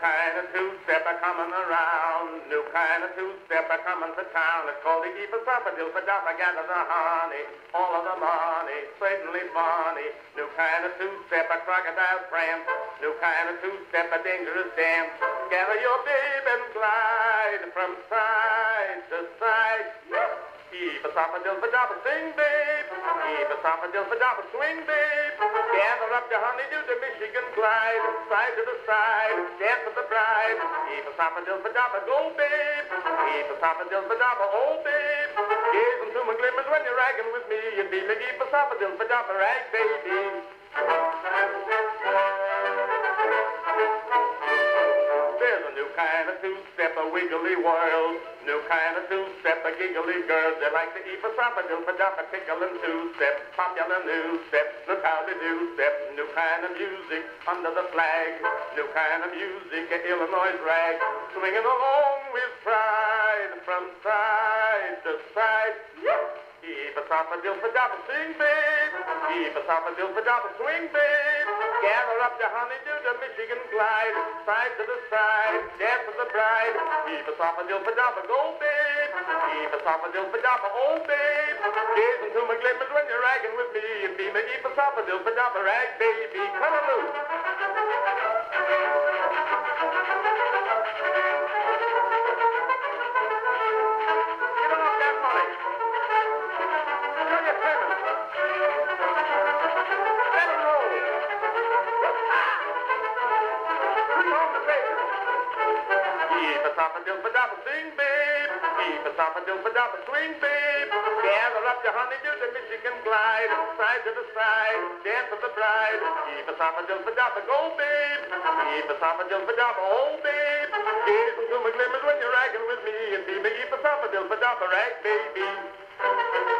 two-step a coming around. New kind of two-step a coming to town. It's called the Eepus Up a Dilfa Dop. I gather the honey, all of the money, certainly funny. New kind of two-step a crocodile tramp. New kind of two-step a dangerous damp. Gather your babe and glide from side to side. Sop a dilfa dop sing, babe. Sop a dilfa dop swing, babe. Up your honeydew to Michigan glide, side to the side, dance with the bride. Keep a sop a dilfa dop go, babe. Keep a sop a dilfa dop oh, babe. Gaze into my glimmers when you're ragging with me. You be me keep a sop a dilfa dop rag, baby. New kind of two-step, a wiggly world. New kind of two-step, a giggly girl. They like to eat for supper, do for a tickle and two-step. Popular new step, look how they do step. New kind of music under the flag. New kind of music, a Illinois rag. Swinging along Keep a soppa dilfa doppa sing, babe. Keep a soppa dilfa doppa swing, babe. Gather up the honeydew, the Michigan glide, side to the side, dance with the bride. Keep a soppa dilfa doppa go, babe. Keep a soppa dilfa doppa oh, babe. Gaze into my glimmers when you're ragging with me, and be my keep a soppa dilfa doppa rag, baby. Come on, a dilfa dop sing, babe. Keep a top a dilfa swing, babe. Gather up your honeydew, the Michigan glide, side to the side, dance with the bride. Keep a top a dilfa go, babe. Keep a top a dilfa oh, babe. Gaze into my glimmers when you're ragging with me, and be me keep a top a rag, baby.